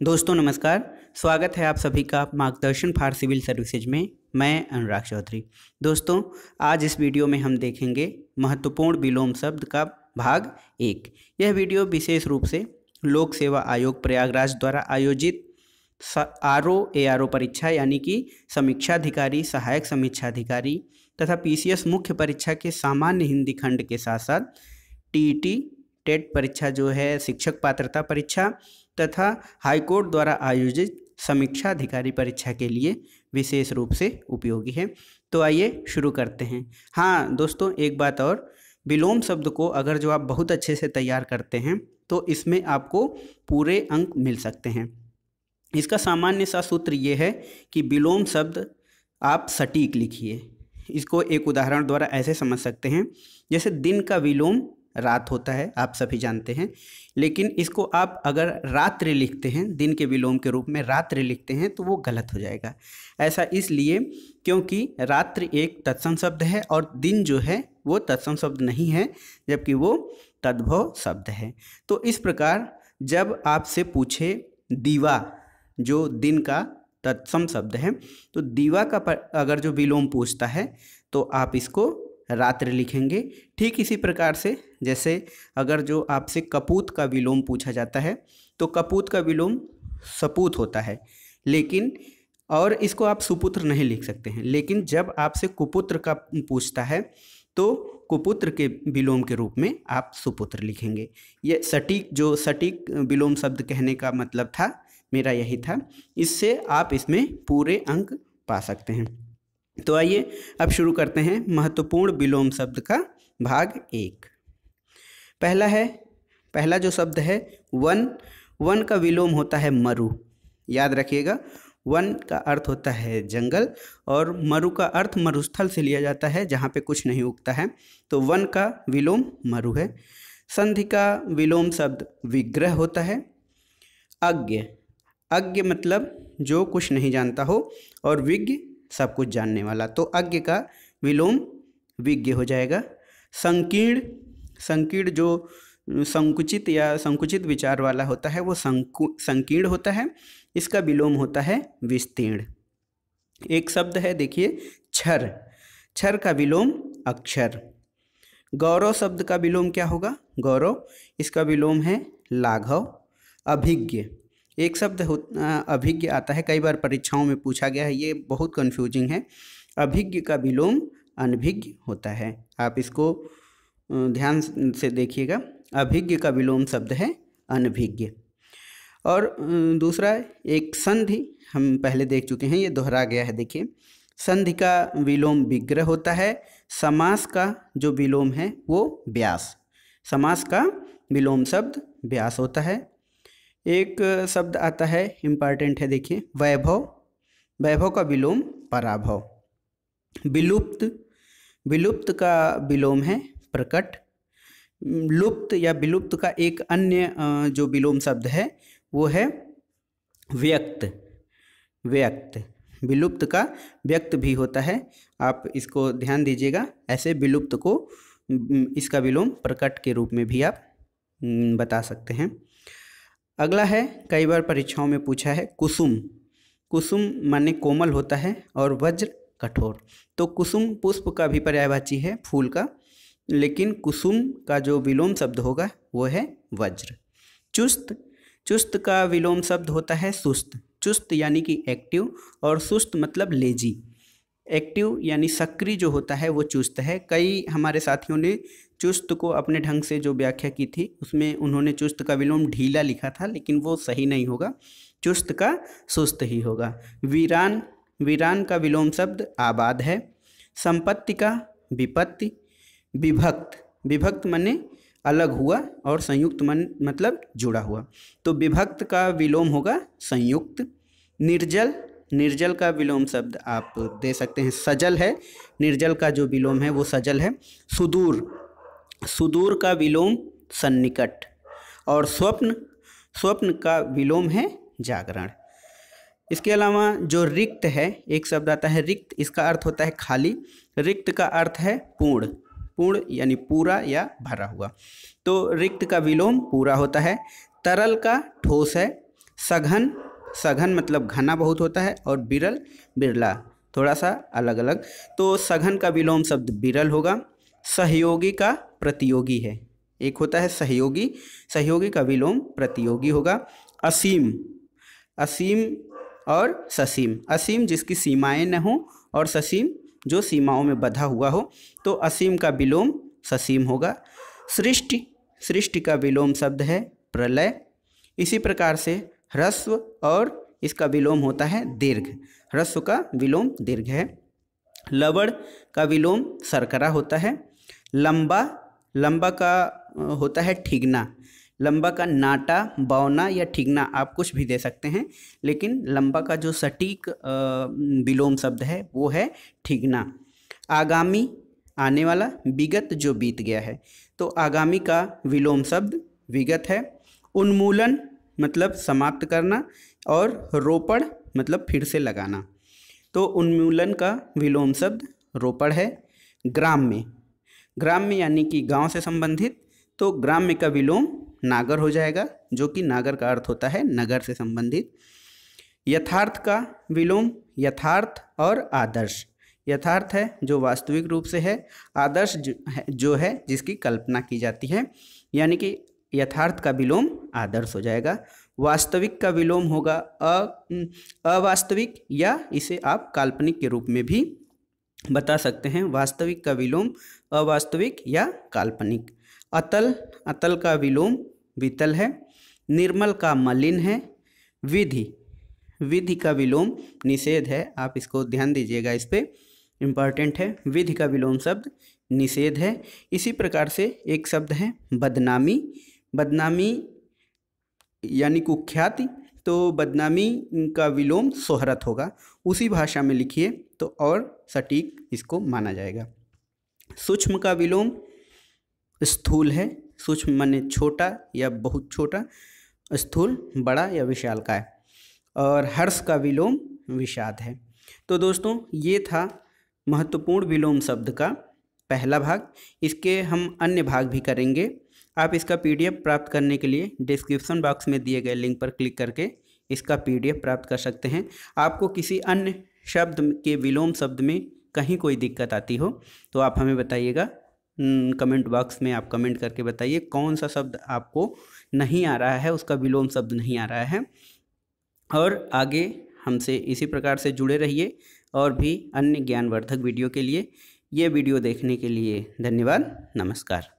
दोस्तों, नमस्कार। स्वागत है आप सभी का मार्गदर्शन फॉर सिविल सर्विसेज़ में। मैं अनुराग चौधरी। दोस्तों, आज इस वीडियो में हम देखेंगे महत्वपूर्ण विलोम शब्द का भाग एक। यह वीडियो विशेष रूप से लोक सेवा आयोग प्रयागराज द्वारा आयोजित R O A R O परीक्षा यानी कि समीक्षाधिकारी, सहायक समीक्षाधिकारी तथा पीसीएस मुख्य परीक्षा के सामान्य हिंदी खंड के साथ साथ टीईटी, टेट परीक्षा जो है, शिक्षक पात्रता परीक्षा तथा हाईकोर्ट द्वारा आयोजित समीक्षा अधिकारी परीक्षा के लिए विशेष रूप से उपयोगी है। तो आइए शुरू करते हैं। हाँ दोस्तों, एक बात और। विलोम शब्द को अगर जो आप बहुत अच्छे से तैयार करते हैं तो इसमें आपको पूरे अंक मिल सकते हैं। इसका सामान्य सा सूत्र ये है कि विलोम शब्द आप सटीक लिखिए। इसको एक उदाहरण द्वारा ऐसे समझ सकते हैं। जैसे दिन का विलोम रात होता है, आप सभी जानते हैं। लेकिन इसको आप अगर रात्रि लिखते हैं, दिन के विलोम के रूप में रात्रि लिखते हैं तो वो गलत हो जाएगा। ऐसा इसलिए क्योंकि रात्रि एक तत्सम शब्द है और दिन जो है, वो तत्सम शब्द नहीं है, जबकि वो तद्भव शब्द है। तो इस प्रकार जब आपसे पूछे, दीवा जो दिन का तत्सम शब्द है तो दीवा का अगर जो विलोम पूछता है तो आप इसको रात्रि लिखेंगे। ठीक इसी प्रकार से जैसे अगर जो आपसे कपूत का विलोम पूछा जाता है तो कपूत का विलोम सपूत होता है। लेकिन, और इसको आप सुपुत्र नहीं लिख सकते हैं। लेकिन जब आपसे कुपुत्र का पूछता है तो कुपुत्र के विलोम के रूप में आप सुपुत्र लिखेंगे। ये सटीक, जो सटीक विलोम शब्द कहने का मतलब था, मेरा यही था। इससे आप इसमें पूरे अंक पा सकते हैं। तो आइए अब शुरू करते हैं महत्वपूर्ण विलोम शब्द का भाग एक। पहला है, पहला जो शब्द है, वन। वन का विलोम होता है मरु। याद रखिएगा, वन का अर्थ होता है जंगल और मरु का अर्थ मरुस्थल से लिया जाता है, जहाँ पे कुछ नहीं उगता है। तो वन का विलोम मरु है। संधि का विलोम शब्द विग्रह होता है। अज्ञ। अज्ञ मतलब जो कुछ नहीं जानता हो और विज्ञ सब कुछ जानने वाला। तो अज्ञ का विलोम विज्ञ हो जाएगा। संकीर्ण संकीर्ण जो संकुचित या संकुचित विचार वाला होता है, वो संकु, संकीर्ण होता है। इसका विलोम होता है विस्तीर्ण। एक शब्द है, देखिए छर छर का विलोम अक्षर। गौरव शब्द का विलोम क्या होगा? गौरव। इसका विलोम है लाघव। अभिज्ञ। एक शब्द अभिज्ञ आता है। कई बार परीक्षाओं में पूछा गया है, ये बहुत कन्फ्यूजिंग है। अभिज्ञ का विलोम अनभिज्ञ होता है। आप इसको ध्यान से देखिएगा। अभिज्ञ का विलोम शब्द है अनभिज्ञ। और दूसरा, एक संधि, हम पहले देख चुके हैं, ये दोहरा गया है, देखिए। संधि का विलोम विग्रह होता है, समास का जो विलोम है वो व्यास। समास का विलोम शब्द व्यास होता है एक शब्द आता है इंपॉर्टेंट है, देखिए, वैभव वैभव का विलोम पराभव। विलुप्त विलुप्त का विलोम है प्रकट। लुप्त या विलुप्त का एक अन्य जो विलोम शब्द है, वो है व्यक्त व्यक्त। विलुप्त का व्यक्त भी होता है। आप इसको ध्यान दीजिएगा, ऐसे विलुप्त को, इसका विलोम प्रकट के रूप में भी आप बता सकते हैं। अगला है, कई बार परीक्षाओं में पूछा है, कुसुम। कुसुम माने कोमल होता है और वज्र कठोर। तो कुसुम पुष्प का भी पर्यायवाची है, फूल का। लेकिन कुसुम का जो विलोम शब्द होगा, वो है वज्र। चुस्त। चुस्त का विलोम शब्द होता है सुस्त। चुस्त यानी कि एक्टिव और सुस्त मतलब लेजी। एक्टिव यानी सक्रिय जो होता है, वो चुस्त है। कई हमारे साथियों ने चुस्त को अपने ढंग से जो व्याख्या की थी, उसमें उन्होंने चुस्त का विलोम ढीला लिखा था, लेकिन वो सही नहीं होगा। चुस्त का सुस्त ही होगा। वीरान वीरान का विलोम शब्द आबाद है। संपत्ति का विपत्ति, विभक्त विभक्त मने अलग हुआ और संयुक्त मन मतलब जुड़ा हुआ। तो विभक्त का विलोम होगा संयुक्त। निर्जल निर्जल का विलोम शब्द आप दे सकते हैं, सजल है। निर्जल का जो विलोम है, वो सजल है। सुदूर सुदूर का विलोम सन्निकट और स्वप्न स्वप्न का विलोम है जागरण। इसके अलावा जो रिक्त है, एक शब्द आता है रिक्त, इसका अर्थ होता है खाली। रिक्त का अर्थ है पूर्ण पूर्ण यानी पूरा या भरा हुआ। तो रिक्त का विलोम पूरा होता है, तरल का ठोस है, सघन सघन मतलब घना बहुत होता है और बिरल, बिरला, थोड़ा सा अलग अलग तो सघन का विलोम शब्द बिरल होगा सहयोगी का प्रतियोगी है। एक होता है सहयोगी सहयोगी का विलोम प्रतियोगी होगा। असीम असीम और ससीम। असीम जिसकी सीमाएँ न हो और ससीम जो सीमाओं में बधा हुआ हो तो असीम का विलोम ससीम होगा। सृष्टि सृष्टि का विलोम शब्द है प्रलय। इसी प्रकार से ह्रस्व और इसका विलोम होता है दीर्घ। ह्रस्व का विलोम दीर्घ है। लवड़ का विलोम सरकरा होता है। लंबा लंबा का होता है ठिगना। लंबा का नाटा बौना या ठिगना आप कुछ भी दे सकते हैं, लेकिन लंबा का जो सटीक विलोम शब्द है, वो है ठिगना। आगामी, आने वाला, विगत जो बीत गया है तो आगामी का विलोम शब्द विगत है। उन्मूलन मतलब समाप्त करना और रोपड़ मतलब फिर से लगाना। तो उन्मूलन का विलोम शब्द रोपड़ है, ग्राम में। ग्राम में यानी कि गाँव से संबंधित तो ग्राम्य का विलोम नागर हो जाएगा, जो कि नागर का अर्थ होता है नगर से संबंधित। यथार्थ का विलोम यथार्थ और आदर्श। यथार्थ है, जो वास्तविक रूप से है, आदर्श जो, है जिसकी कल्पना की जाती है। यानी कि यथार्थ का विलोम आदर्श हो जाएगा। वास्तविक का विलोम होगा अवास्तविक या इसे आप काल्पनिक के रूप में भी बता सकते हैं। वास्तविक का विलोम अवास्तविक या काल्पनिक। अतल अतल का विलोम वितल है, निर्मल का मलिन है, विधि विधि का विलोम निषेध है। आप इसको ध्यान दीजिएगा, इस पर इंपॉर्टेंट है। विधि का विलोम शब्द निषेध है। इसी प्रकार से एक शब्द है, बदनामी। बदनामी यानी कुख्याति तो बदनामी का विलोम शोहरत होगा। उसी भाषा में लिखिए तो और सटीक इसको माना जाएगा। सूक्ष्म का विलोम स्थूल है। सूक्ष्म माने छोटा या बहुत छोटा, स्थूल, बड़ा या विशाल का है। और हर्ष का विलोम विषाद है। तो दोस्तों, ये था महत्वपूर्ण विलोम शब्द का पहला भाग। इसके हम अन्य भाग भी करेंगे। आप इसका पीडीएफ प्राप्त करने के लिए डिस्क्रिप्शन बॉक्स में दिए गए लिंक पर क्लिक करके इसका पीडीएफ प्राप्त कर सकते हैं। आपको किसी अन्य शब्द के विलोम शब्द में कहीं कोई दिक्कत आती हो तो आप हमें बताइएगा। कमेंट बॉक्स में आप कमेंट करके बताइए कौन सा शब्द आपको नहीं आ रहा है, उसका विलोम शब्द नहीं आ रहा है। और आगे हमसे इसी प्रकार से जुड़े रहिए और भी अन्य ज्ञानवर्धक वीडियो के लिए। ये वीडियो देखने के लिए धन्यवाद, नमस्कार।